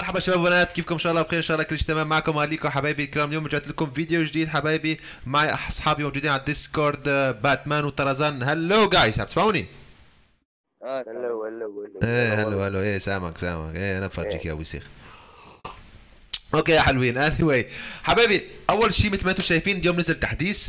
مرحبا شباب وبنات كيفكم؟ إن شاء الله بخير إن شاء الله كل شيء تمام معكم. عليكم حبايبي الكرام اليوم رجعت لكم فيديو جديد حبايبي معي أصحابي موجودين على ال Discord آه، باتمان وطرزان. hello guys عم تسمعوني؟ آه. hello hello hello إيه hello hello إيه سامعك سامعك. إيه أنا بفرجيك يا أبو سيخ. okay يا حلوين. anyway حبايبي أول شيء مثل ما أنتم شايفين اليوم نزل تحديث.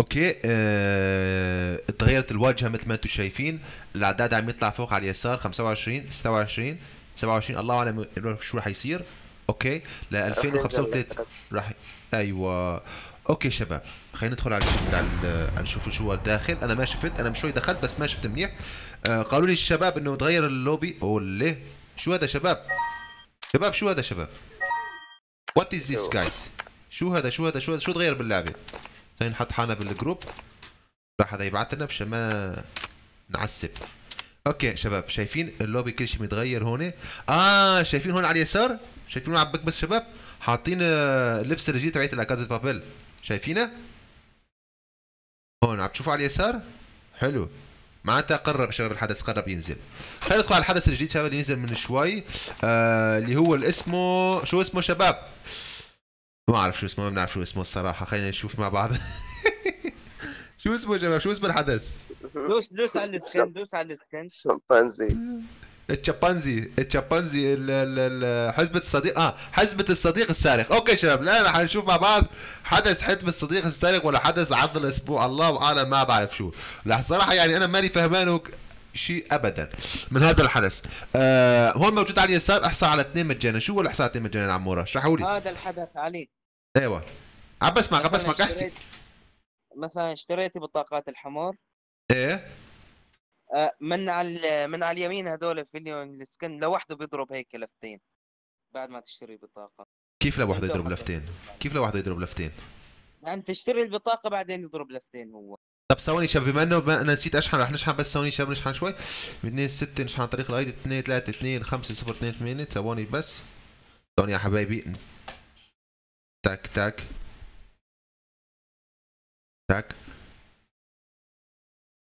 okay آه... تغيرت الواجهة مثل ما أنتم شايفين. الأعداد عم يطلع فوق على اليسار 25 26 27 الله أعلم شو راح يصير. أوكي؟ ل 2035 راح أيوه. أوكي شباب خلينا ندخل على ال- نشوف شو الداخل. أنا ما شفت أنا شوي دخلت بس ما شفت منيح. آه قالوا لي الشباب إنه تغير اللوبي. أوله. شو هذا شباب؟ شباب شو هذا شباب؟ What is this? Guys شو هذا؟ شو هذا؟ شو هذا؟ شو تغير باللعبة؟ خلينا نحط حالنا بالجروب راح هذا يبعث لنا مشان ما نعسب أوكي شباب شايفين اللوبي كل شيء متغير هون؟ آه شايفين هون على اليسار؟ شايفين هون على بس شباب؟ حاطين آه، اللبس الجديد تبعت الاكازا بابيل. شايفينه؟ هون عم تشوفوا على اليسار؟ حلو. معناتها قرب شباب الحدث قرب ينزل. خلينا ندخل على الحدث الجديد شباب اللي نزل من شوي. آه اللي هو اسمه شو اسمه شباب؟ ما اعرف شو اسمه ما بنعرف شو اسمه الصراحة. خلينا نشوف مع بعض. شو اسمه شباب؟ شو اسم الحدث؟ دوس دوس على ال skin دوس على ال skin. شمبانزي. التشابانزي التشابانزي ال- ال- ال- حزبة الصديق آه حزبة الصديق السارق. أوكي شباب لا رح نشوف مع بعض حدث حزب الصديق السارق ولا حدث عرض الأسبوع. الله أعلم ما بعرف شو. لا صراحة يعني أنا ماني فهمانه شيء ابدا من هذا الحدث. آه هون موجود على اليسار احصل على اثنين مجانا. شو هو احصل على اثنين مجانا يا عمورة؟ اشرحوا لي. هذا الحدث علي. أيوه. عم بسمعك عم بسمعك احكي. مثلا اشتريتي بطاقات الحمار. إيه؟ آه، من على من على اليمين هذول في السكن لوحده بيضرب هيك لفتين بعد ما تشتري بطاقة. كيف لوحده يضرب. لفتين؟ كيف لوحده يضرب لفتين؟ يعني تشتري البطاقة بعدين يضرب لفتين هو. طب ثواني شباب بما إنه بما أنا نسيت أشحن رح نشحن بس ثواني شباب نشحن شوي. 2 6 نشحن عن طريق الايدي 2 3 2 5 0 2 8 ثواني بس. ثواني يا حبايبي. تاك تاك تاك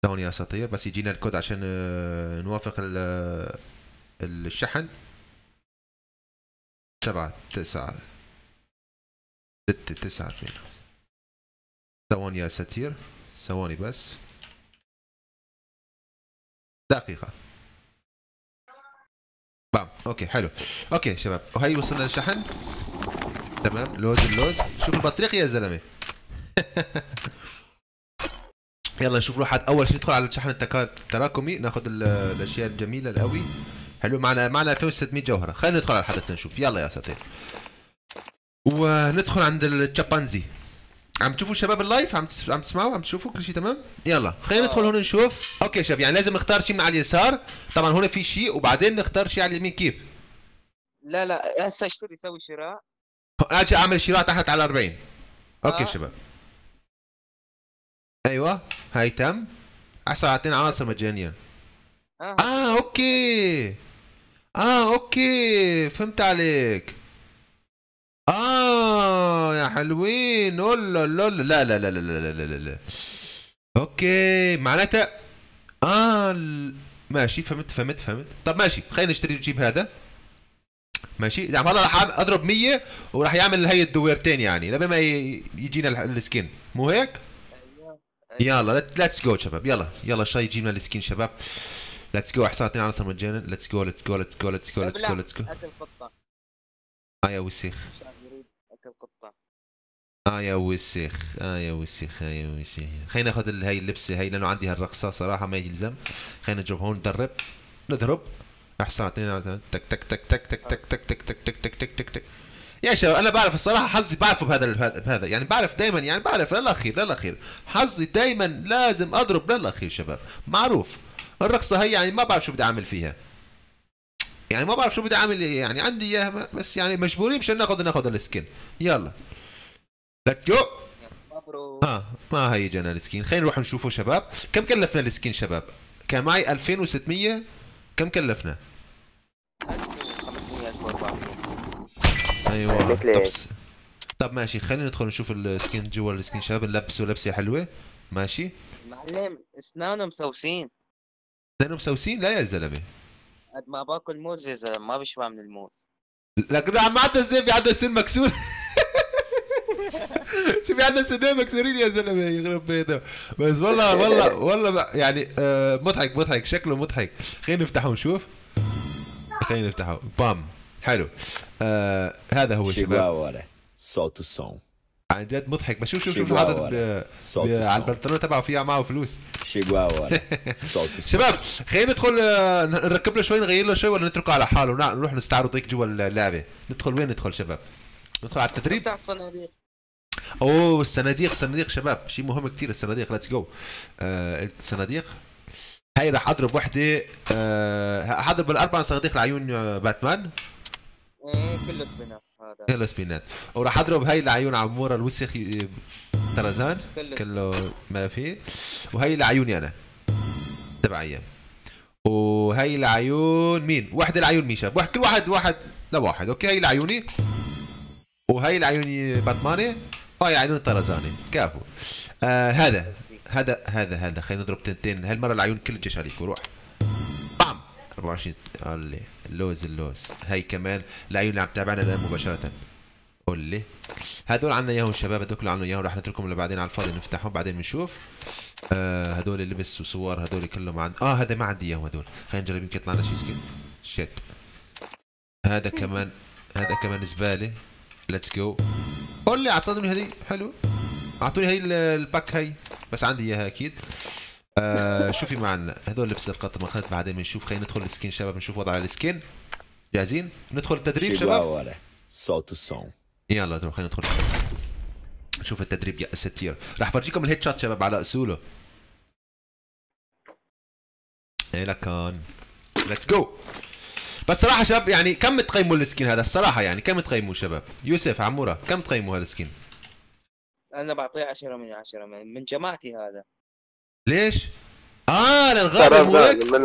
ثواني يا أساطير بس يجينا الكود عشان آه، نوافق ال- الشحن. سبعة تسعة ستة تسعة اثنين ثواني يا ساتير ثواني بس. دقيقة. بام. أوكي حلو. أوكي شباب. وهي وصلنا للشحن. تمام. لوز اللوز شوف البطريق يا زلمة. يلا نشوف واحد أول شيء ندخل على الشحن التكا- التراكمي. ناخذ ال- الأشياء الجميلة القوي حلو. معنا معنا 2600 جوهرة. خلينا ندخل على الحدث نشوف. يلا يا ساتير وندخل عند الشابانزي عم تشوفوا شباب ال live؟ عم. عم تسمعوا؟ عم تشوفوا كل شيء تمام؟ يلا. خلينا. ندخل هون نشوف. أوكي شباب يعني لازم نختار شيء من على اليسار. طبعا هون في شيء وبعدين نختار شيء على اليمين. كيف؟ لا لا. هسه اشتري سوي شراء. أجي أعمل شراء تحت على 40 أوكي آه. شباب. أيوه هاي تم. احصل على اثنين عناصر مجانيا. آه. آه أوكي. آه أوكي. فهمت عليك. آه يا حلوين. أولا لا لا لا لا لا لا لا لا لا. أوكي. معناتها آه ماشي. فهمت فهمت فهمت. طب ماشي. خلينا نشتري نجيب هذا. ماشي. يعني هلا راح أضرب 100 وراح يعمل هي الدويرتين يعني لما يجينا ال- ال skin. مو هيك؟ يلا let's go شباب يلا يلا شاي يجيب لنا ال skin شباب let's go احصاء اثنين عناصر مجانا let's go let's go let's go let's go let's go let's go اكل آه يا يريد اكل قطة آه يا وسخ آه يا وسخ آه يا وسخ خلينا ناخذ هاي اللبسه هاي لأنه عندي هالرقصه صراحة ما يلزم خلينا نجرب هون ندرب نضرب احسن اعطينا تك تك تك تك تك تك تك تك تك تك تك تك تك تك يا شباب أنا بعرف الصراحة حظي بعرفه بهذا بهذا يعني بعرف دائما يعني بعرف للاخير للاخير حظي دائما لازم أضرب للاخير شباب. معروف. الرقصة هي يعني ما بعرف شو بدي أعمل فيها. يعني ما بعرف شو بدي أعمل يعني عندي إياها بس يعني مجبورين مشان ناخذ ناخذ ال skin. يلا. let's go مبروك. آه ما هي جانا ال skin. خلينا نروح نشوفه شباب. كم كلفنا ال skin شباب؟ كان معي 2600 كم كلفنا؟ أيوه. مثل طب؟ طب ماشي خلينا ندخل نشوف ال skin جوا ال skin شباب نلبسه لبسه حلوة. ماشي. معلم اسنانه مسوسين. اثنين مسوسين؟ لا يا زلمة. قد ما باكل موز يا زلمة ما بشبع من الموز. لكن عم عندنا سنين في عندنا سن مكسور. شوف في عندنا سنين مكسورين يا زلمة يغرب بيته. بس والله والله والله يعني آه مضحك مضحك شكله مضحك. خلينا نفتحه ونشوف خلينا نفتحه. بام. حلو. آه هذا هو الشباب. o som. عن جد مضحك. بس شوف شوف شوف شو حاطط ب- ب- على. البنطلون تبعه فيها معه فلوس. Som. شباب خلينا ندخل آه، نركب له شوي نغير له شوي ولا نتركه على حاله؟ نروح نستعرض هيك جوا اللعبة. ندخل وين ندخل شباب؟ ندخل على التدريب؟ بتاع الصناديق. أوه الصناديق صناديق شباب. شيء مهم كثير الصناديق. let's go الصناديق. هاي راح أضرب وحدة آه حضرب بالاربع صناديق لعيون آه، باتمان. إيه كله سبينات هذا. كله سبينات. وراح أضرب هاي لعيون عمورة الوسخ طرزان كله ما في. وهي لعيوني أنا تبع أيام وهي لعيون مين؟ واحدة لعيون مين شباب؟ واحد كل واحد واحد لواحد أوكي؟ هي لعيوني. وهي لعيوني باتماني. وهي لعيوني طرزاني كافو. آه هذا. هذا هذا هذا. خلينا نضرب تنتين. هالمرة العيون كل الجيش عليك وروح. بام! 24 اللي اللوز اللوز. هي كمان العيون اللي عم تتابعنا الآن مباشرة. قول لي. هدول عنا إياهم شباب هدول عنا إياهم راح نتركهم لبعدين على الفاضي نفتحهم بعدين بنشوف آه هدول لبس وصور هدول كلهم عند آه هذا ما عندي إياهم هدول خلينا نجرب يمكن يطلع لنا شيء سكين شيت هذا كمان هذا كمان زباله ليتس جو قول لي اعطوني هذه. حلو. أعطوني هي ال- الباك هي بس عندي إياها أكيد. آه شو في معنا. هدول لبس اخذت بعدين بنشوف خلينا ندخل السكين شباب نشوف وضع السكين. جاهزين؟ ندخل التدريب شباب؟ Awesome. يلا خلينا ندخل. نشوف التدريب يا ساتير. راح فرجيكم ال headshot شباب على اصوله إيه لكان let's go بس صراحة شباب يعني كم تقيموا ال skin هذا؟ الصراحة يعني كم تقيموا شباب؟ يوسف عمورة كم تقيموا هذا ال skin؟ أنا بعطيه 10 من 10 من, من جماعتي هذا. ليش؟ آه طرزان من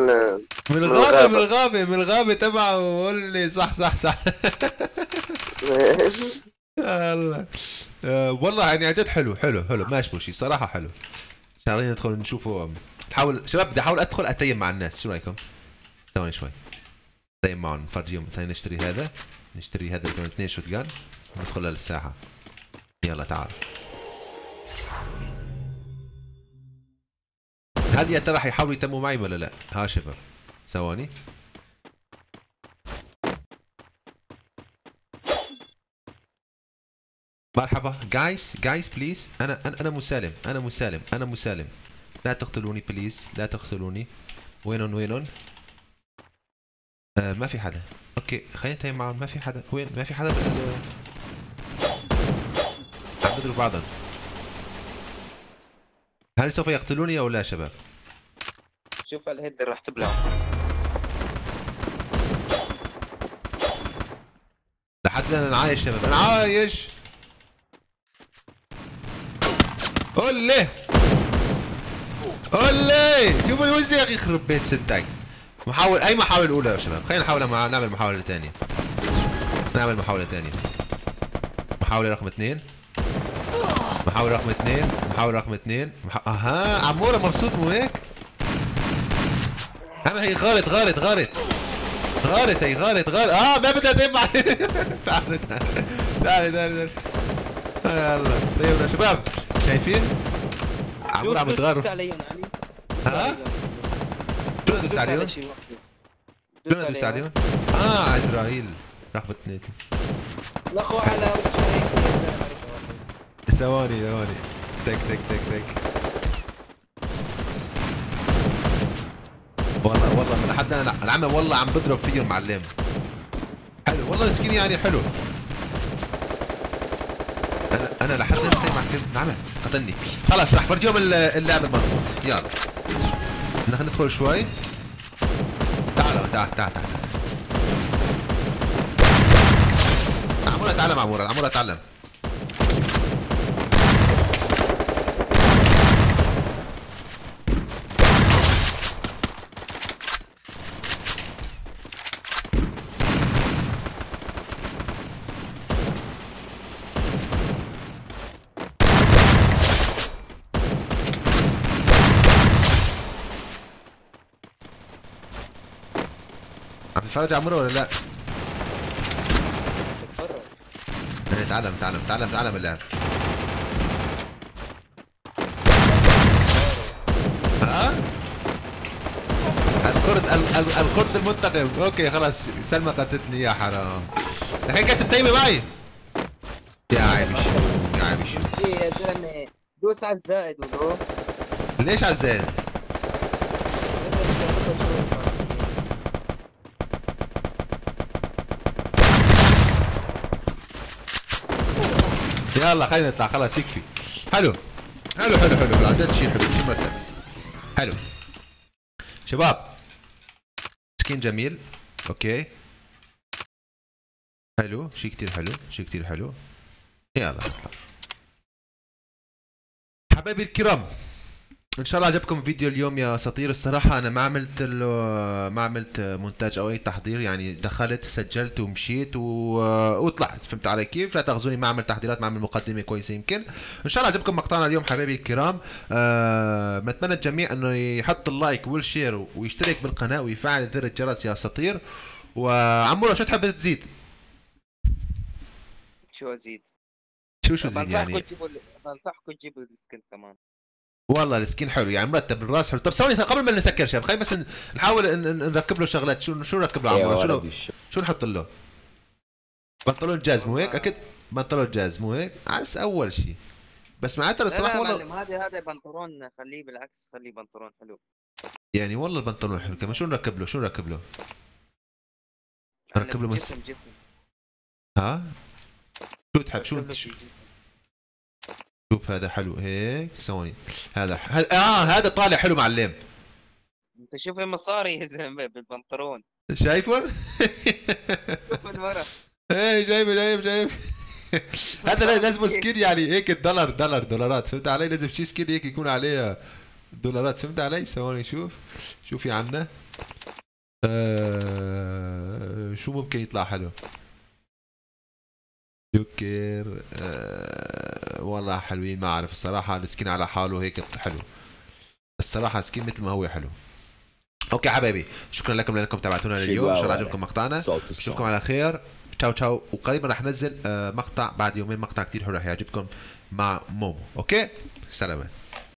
من الغابة من الغابة من الغابة تبعه قول لي صح صح صح. الله. آه والله يعني عن جد حلو حلو حلو. ما اشبه شيء صراحة حلو. شغالين ندخل نشوفه. نحاول شباب بدي أحاول أدخل أتيم مع الناس. شو رأيكم؟ ثواني شوي. أتيم معهم. نفرجيهم ثاني نشتري هذا. نشتري هذا كمان اثنين شوت جان وندخل للساحة. يلا تعال. هل يا ترى حيحاولوا يتموا معي ولا لا؟ ها شباب. ثواني. مرحبا. guys guys please أنا أنا مسالم. أنا مسالم. أنا مسالم. لا تقتلوني please لا تقتلوني. وينون وينون؟ آه ما في حدا. okay خلينا نتم معهم. ما في حدا. وين؟ ما في حدا؟ بال بعضهم هل سوف يقتلوني أو لا شباب؟ شوف الهيد راح تبلع لحد الآن أنا عايش شباب. أنا عايش. قول لي. قول لي. شوف الوزع يا أخي يخرب بيت ستك. محاول أي محاولة أولى يا شباب؟ خلينا نحاول مع... نعمل محاولة ثانية نعمل محاولة ثانية محاولة رقم اثنين. محاولة رقم اثنين محاولة رقم اثنين مح... أها عمورة مبسوط مو هيك؟ عم هي غلط غلط غلط. غارت هي غارت غارت آه ما بدها تنفع. تعال تعال تعال تعال يلا طيب يا شباب شايفين؟ عمور عم علي دوس ها؟ شو دوس ندوس على عليهم؟ شو ندوس عليهم؟ آه عزرائيل رغبة اثنين الاخوة على ثواني ثواني. تك تك تك تك والله والله من حد أنا العمى والله عم بضرب فيهم معلم حلو والله السكين يعني حلو. أنا أنا لحد إمتى مع كل نعم قتلني خلاص راح فرجيهم الل- اللعب المضبوط يلا. نخ- ندخل شوي. تعال تعال تعال تعال. عمورة تعلم عمورة عمورة تعلم. تتفرج على عمورة ولا لا؟ إيه، تعلم تعلم تعلم تعلم اللعب. ها؟ القرد ال- ال- القرد المنتقم أوكي خلاص. سلمى قتلتني يا حرام. الحين قاعد تتيمي معي. يا عيبي شو يا عيبي شو إيه يا زلمة؟ دوس على الزائد ولو ليش على الزين يلا خلينا نطلع خلاص يكفي. حلو. حلو حلو حلو. جد شيء حلو شيء مرتب حلو. شباب. skin جميل. okay. حلو. شيء كتير حلو شيء كتير حلو. يلا نطلع. حبايبي الكرام. إن شاء الله عجبكم فيديو اليوم يا اساطير الصراحة أنا ما عملت له ما عملت مونتاج أو أي تحضير يعني دخلت سجلت ومشيت و... وطلعت. فهمت علي كيف؟ لا تأخذوني ما عمل تحضيرات ما عمل مقدمة كويسة يمكن. إن شاء الله عجبكم مقطعنا اليوم حبايبي الكرام. أه... بتمنى الجميع إنه يحط ال like وال share ويشترك بالقناة ويفعل زر الجرس يا اساطير وعمورة شو تحب تزيد؟ شو أزيد؟ شو شو تزيد بنصحكم يعني؟ تجيبوا ال- بنصحكم تجيبوا ال skin كمان والله ال skin حلو يعني مرتب الراس حلو. طب ثواني قبل ما نسكر شباب خلينا بس نحاول نركب له شغلات. شو شو نركب له يا عمورة شو. شو نحط له؟ بنطلون جاز مو هيك؟ أكيد بنطلون جاز مو هيك؟ عس أول شيء بس معناتها الصراحة والله هذا هذا بنطلون خليه بالعكس خليه بنطلون حلو. يعني والله البنطلون حلو. كمان شو نركب له؟ شو نركب له؟ نركب له جسم جسم. ها؟ شو تحب؟ شو ركب له شي جسم. شوف هذا حلو. هيك ثواني. هذا هذا- آه هذا طالع حلو معلم انت شوف المصاري يا زلمة بالبنطلون. شايفه؟ شوف إيه جايب جايب جايب هذا لا- لازم skin يعني هيك الدولار دولار دولارات. فهمت علي؟ لازم شي skin هيك يكون عليه دولارات. فهمت علي؟ ثواني شوف. شو في عنا آه شو ممكن يطلع حلو؟ جوكر آه والله حلوين ما أعرف الصراحة ال skin على حاله هيك حلو. الصراحة skin مثل ما هو حلو. okay حبايبي شكرا لكم لأنكم تابعتونا شي اليوم إن شاء الله. عجبكم مقطعنا. نشوفكم على خير. تشاو تشاو. وقريبا رح ننزل آه، مقطع بعد يومين مقطع كتير حلو رح يعجبكم مع مومو. okay؟ سلامات